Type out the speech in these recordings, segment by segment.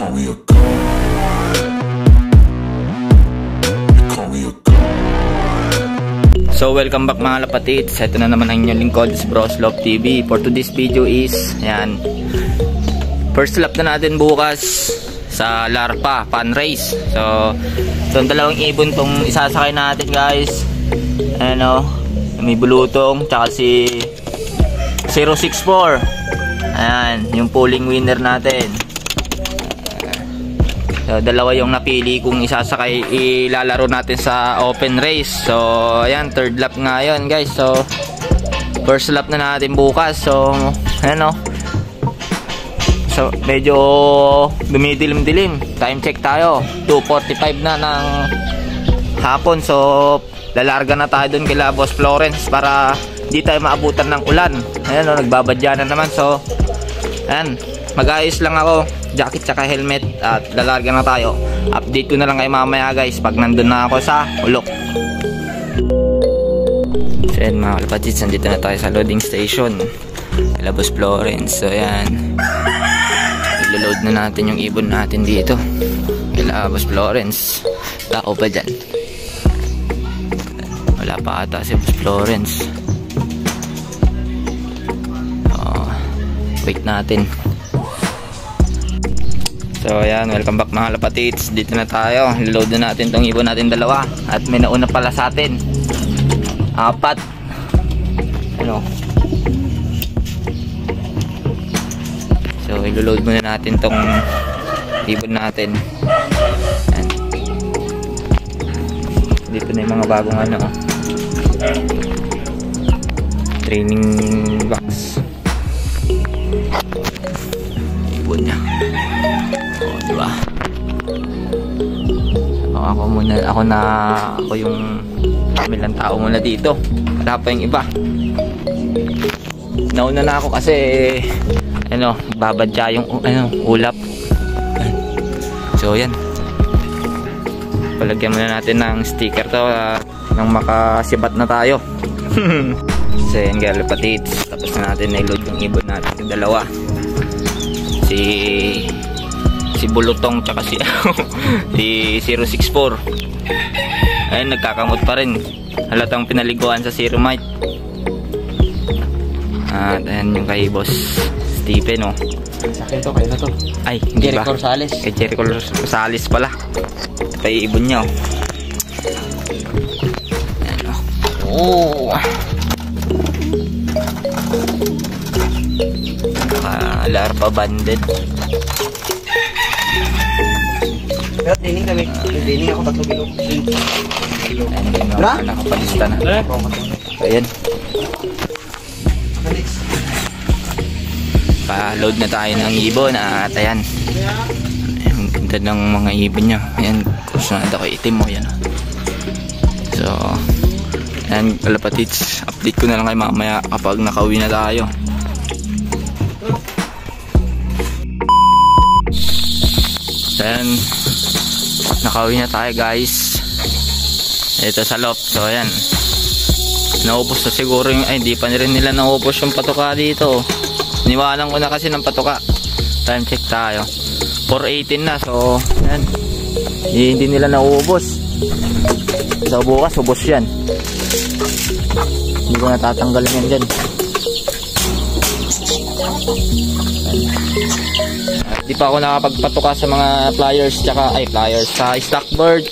call me a god. You call me a god. So welcome back mga lapatids Ito na naman ang inyong lingkod si Bros Love TV For today's video is Ayan. First lap na natin bukas Sa Larpa Fan Race. So Itong dalawang ibon tong isasakay natin guys. Ano May bulutong Tsaka si 064 Ayan Yung pulling winner natin So, dalawa yung napili kung isasakay ilalaro natin sa open race. So, ayan, third lap nga yun, guys. So, first lap na natin bukas. So, ayan o. So, medyo dumidilim-dilim. Time check tayo. 2.45 na ng hapon. So, lalarga na tayo dun kila Boss Florence para di tayo maabutan ng ulan. Ayan o, nagbabadya na naman. So, ayan, mag-ayos lang ako. Jacket tsaka helmet. At lalarga na tayo. Update ko na lang kayo mamaya guys pag nandun na ako sa ulok. So yan mga kalapatits nandito na tayo sa loading station. Labos Florence. So yan iloload na natin yung ibon natin dito. Labos Florence. Tao pa dyan. Wala pa ata si Boss Florence. Oh, wait natin So ayan, welcome back mga lapatids. Dito na tayo. Load na natin tong ibon natin dalawa. At may nauna pala sa atin. Apat. Ano? So ilo-load muna natin tong ibon natin. Ayan. Dito na yung mga bagong ano. oh. Training box. Ibon niya. Oh, di ba? So, ako muna, ako na, ako yung kamilang tao muna dito. Wala pa yung iba. Nauna na ako kasi, ano, babadya yung, ano, ulap. So, yan. Palagyan muna natin ng sticker to at nang makasibat na tayo. so, yan, galapatids. Tapos na natin na-load yung ibon natin yung dalawa. Si si Bulutong tsaka si si 064 ayun nagkakamot pa rin halatang pinaliguan sa Zero Mite at ayan yung kay boss Stephen oh. Sa akin to, kayo na to. ay hindi ba Jericho Rosales. kay Jericho Rosales pala kay ibon niya oh. Ayan, oh. oh. Naka-larpa banded Pero dining kami. Dining ako tatlo kilo. Ayan Wala? nakapalista na ayan Next. pa-load na tayo ng ibon at ayan ang ganda ng mga ibon niya ayan kusunod ako itim mo yan so ayan kalapatits update ko na lang kayo mamaya kapag nakauwi na tayo so ayan nakauwi na tayo guys. Ito sa loft. So ayan. Naubos na siguro yung ay hindi pa rin nila naubos yung patuka dito. Niwanan ko na kasi ng patuka. Time check tayo. 418 na so yan hindi, hindi nila naubos. So bukas ubos yan. Hindi ko natatanggalin yan dyan di pa ako nakapagpatuka sa mga flyers tsaka ay flyers sa stockbird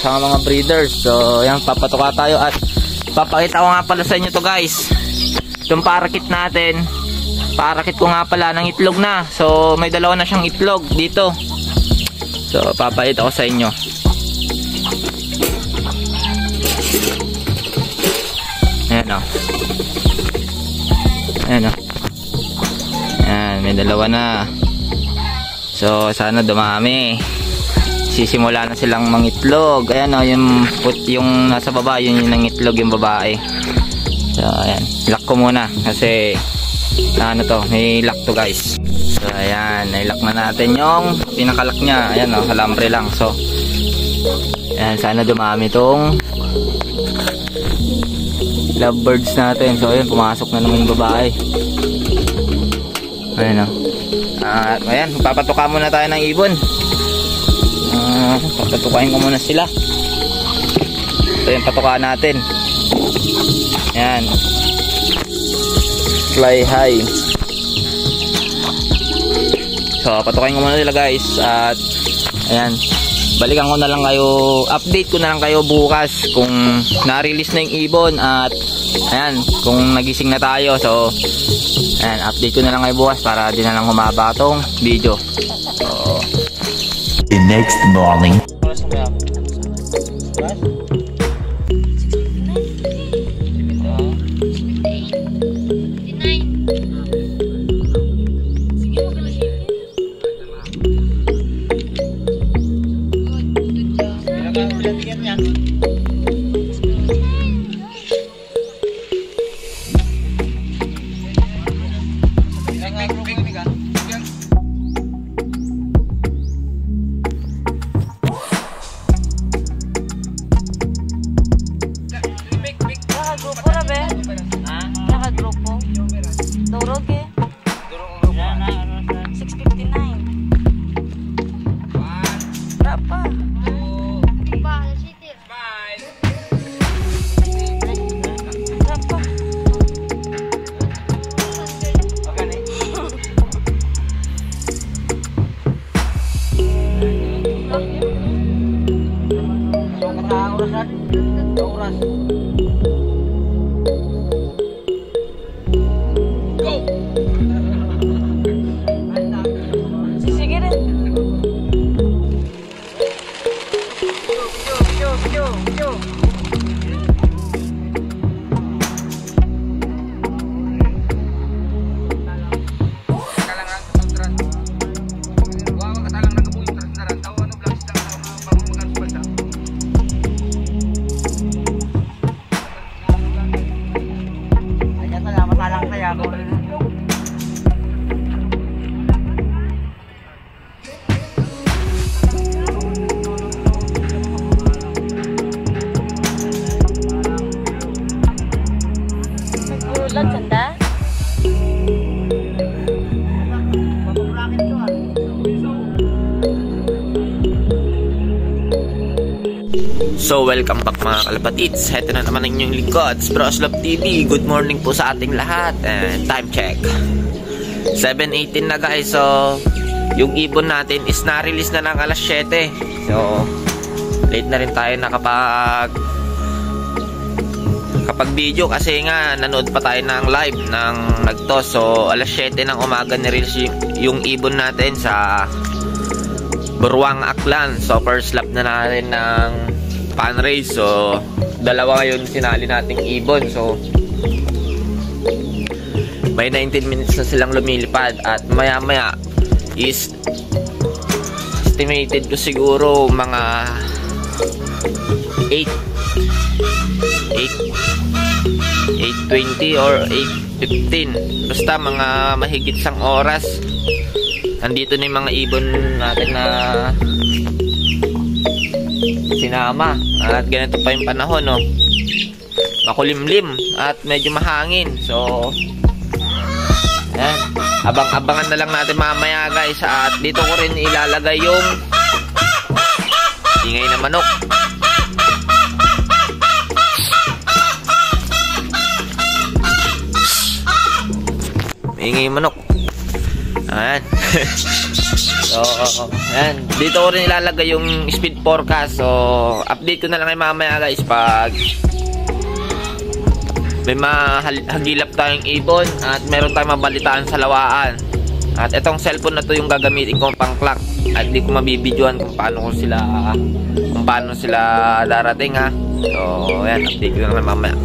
sa mga breeders. So yan papatuka tayo at papakita ko nga pala sa inyo to guys. Itong parakit natin. Parakit ko nga pala ng itlog na. So may dalawa na siyang itlog dito. So papakita ko sa inyo. Ayan o ayan o ayan may dalawa na so sana dumami. Sisimula na silang mangitlog. Ayan o yung put yung nasa baba yun yung nangitlog yung babae. So ayan. Lock ko muna kasi ano to may lock to guys. So ayan nailock na natin yung pinakalock nya ayan o halambre lang. So ayan sana dumami tong lovebirds natin. So ayan pumasok na naman yung babae. Ayan o At ayan, papatuka muna tayo ng ibon. Ah, papatukain ko muna sila. Ito yung patuka natin. Ayan. Fly high. So, patukain ko muna sila guys. At, ayan. Balikan ko na lang kayo, update ko na lang kayo bukas kung na-release na yung ibon at ayan, kung nagising na tayo. So, ayan, update ko na lang kayo bukas para di na lang humaba tong video. So, The next morning. Welcome back mga kalapatids. Heto na naman ang inyong lingkod, Sproslop TV. Good morning po sa ating lahat. And time check. 7.18 na guys. So, yung ibon natin is na-release na ng alas 7. So, late na rin tayo nakapag kapag video kasi nga nanood pa tayo ng live ng nagtos so alas 7 ng umaga ni-release yung, yung ibon natin sa Burwang Aklan so first lap na natin ng pan race so dalawa ngayon sinali nating ibon so may 19 minutes na silang lumilipad at maya maya is estimated ko siguro mga 8 8 8.20 or 8.15 basta mga mahigit sang oras nandito na yung mga ibon natin na sinama at ganito pa yung panahon no makulimlim at medyo mahangin. So yan. Abang-abangan na lang natin mamaya guys. At dito ko rin ilalagay yung ingay na manok. Ingay manok. Ayan so ayan. Dito ko rin ilalagay yung speed forecast. So update ko na lang kay mamaya guys pag may mahagilap tayong ibon at meron tayong mabalitaan sa lawaan. At itong cellphone na to yung gagamitin kong pang clock at di ko mabibidyoan kung paano ko sila kung paano sila darating ha. So ayan update ko na lang mamaya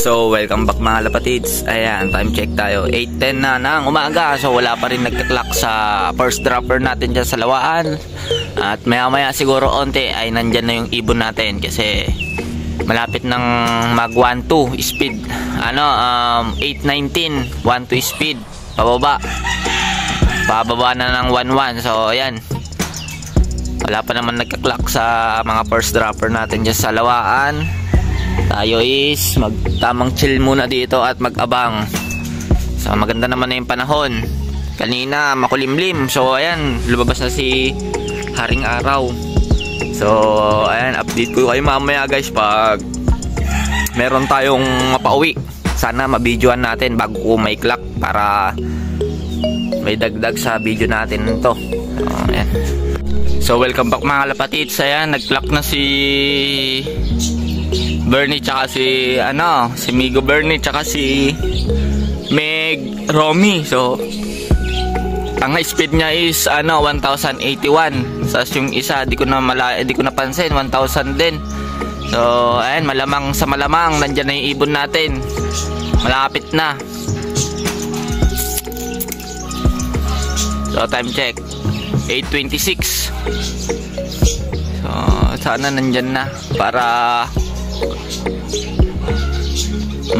So, welcome back mga lapatids. Ayan, time check tayo. 8.10 na ng umaga. So, wala pa rin nagka-clock sa first dropper natin dyan sa lawaan. At maya maya siguro onte ay nandyan na yung ibon natin kasi malapit ng mag 1.2 speed. Ano, um, 8.19 1.2 speed. Pababa. Pababa na ng 1.1. So, ayan. Wala pa naman nagka-clock sa mga first dropper natin dyan sa lawaan tayo is magtamang chill muna dito at mag-abang So maganda naman na yung panahon. Kanina makulimlim. So ayan, lumabas na si Haring Araw. So ayan, update ko kayo mamaya guys pag meron tayong mapauwi. Sana mabidyoan natin bago ko may clock para may dagdag sa video natin to. So, ayan. So welcome back mga lapatits. Ayan, nag-clock na si Bernie tsaka si ano, si Migo Bernie tsaka si Meg Romy. So ang speed niya is ano 1081. Sa yung isa di ko na mala di ko napansin 1000 din. So ayan malamang sa malamang nandiyan na yung ibon natin. Malapit na. So time check 826. So sana nandyan na para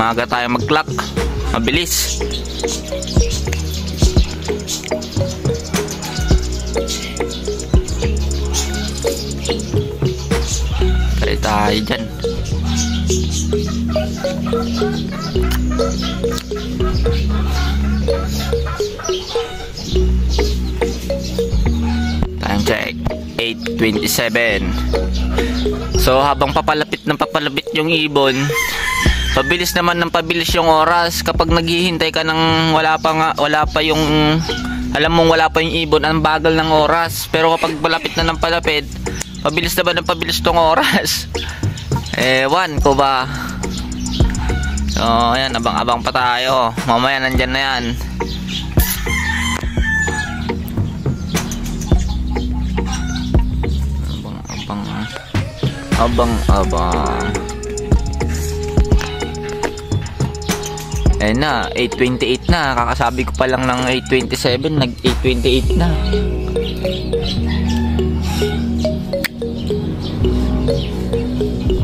Maga tayo mag-clock. Mabilis. Kaya tayo dyan. Time check. 8.27 So habang papalapit ng papalapit yung ibon. Pabilis naman ng pabilis yung oras. Kapag naghihintay ka ng wala pa nga, wala pa yung alam mong wala pa yung ibon ang bagal ng oras. Pero kapag palapit na ng palapit pabilis naman ng pabilis tong oras? Ewan ko ba? So ayan abang abang pa tayo. Mamaya nandyan na yan abang abang abang Ayun na, 8.28 na. Kakasabi ko pa lang ng 8.27, nag 8.28 na.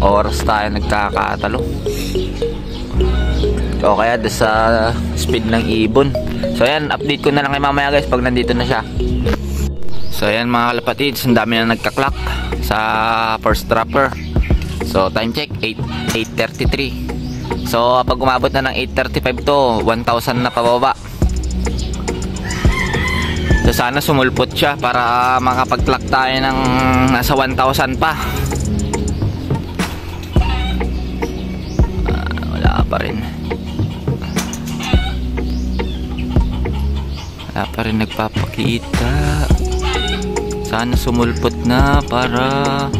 Oras tayo nagkakatalo. O kaya sa speed ng ibon. So ayan, update ko na lang kay mamaya guys pag nandito na siya. So ayan mga kalapatids, ang dami na nagka-clock sa first dropper. So time check, 8, 8.33. So, pag umabot na ng 8.35 to, 1,000 na pababa. So, sana sumulpot siya para makapag-clock tayo ng nasa 1,000 pa. Ah, wala pa rin. Wala pa rin nagpapakita. Sana sumulpot na para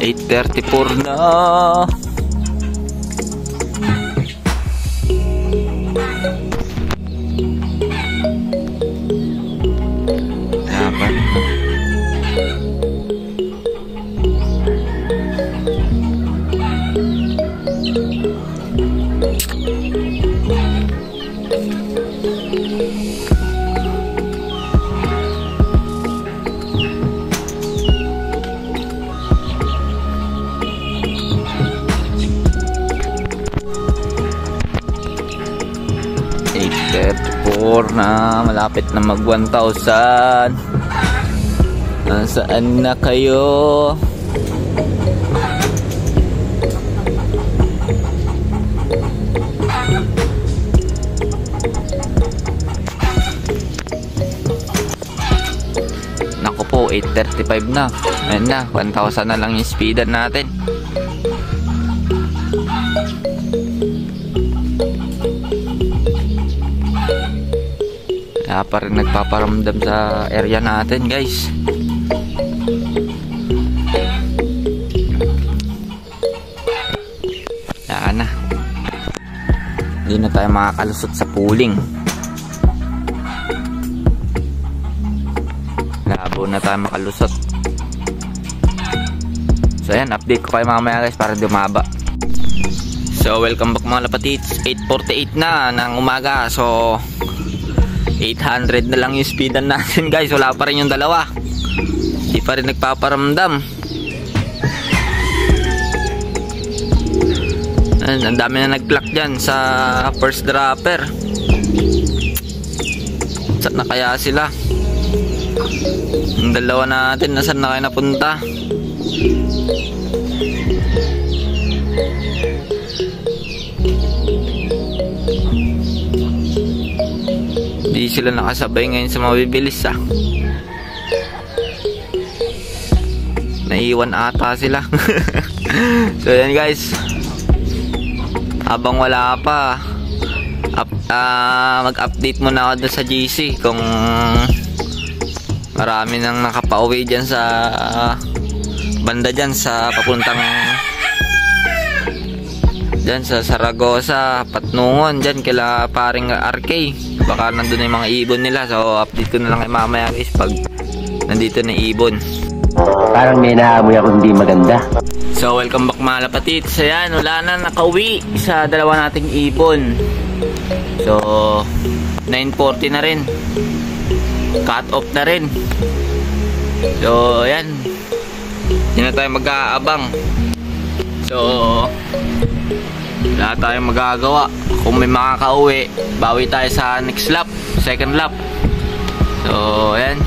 8.34 na. 34 na. Malapit na mag 1,000 nasaan na kayo? Naku po 8.35 na. Ayun na 1,000 na lang yung speedan natin. Kaya pa rin nagpaparamdam sa area natin guys. Yan na. Hindi na tayo makakalusot sa pooling. Labo na tayo makalusot. So yan, update ko kayo mamaya guys para dumaba. So welcome back mga lapatits. 8.48 na ng umaga. So 800 na lang yung speedan natin guys. Wala pa rin yung dalawa. Hindi pa rin nagpaparamdam. Ayan, ang dami na nag-clock dyan sa first dropper. Saan na kaya sila? Yung dalawa natin, nasan na kayo napunta? Di sila nakasabay ngayon sa mabibilis ah. Naiwan ata sila. so yan guys. Habang wala pa, up, ah, mag-update muna ako doon sa GC kung marami nang nakapauwi dyan sa banda dyan sa papuntang dyan sa Saragosa, Patnungon, dyan kila paring RK. Baka nandun na yung mga ibon nila. So, update ko na lang kay mamaya guys pag nandito na ibon. Parang may naamoy ako hindi maganda. So, welcome back mga lapatid. So, yan, wala na nakauwi sa dalawa nating ibon. So, 9.40 na rin. Cut off na rin. So, yan. Hindi na tayo mag-aabang. So, wala tayong magagawa. Kung may makakauwi, bawi tayo sa next lap, second lap. So, yan.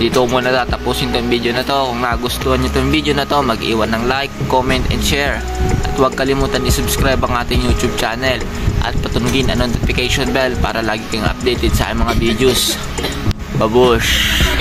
Dito muna tatapusin tong video na to. Kung nagustuhan nyo tong video na to, mag-iwan ng like, comment, and share. At huwag kalimutan i-subscribe ang ating YouTube channel. At patunugin ang notification bell para lagi kang updated sa mga videos. Babush!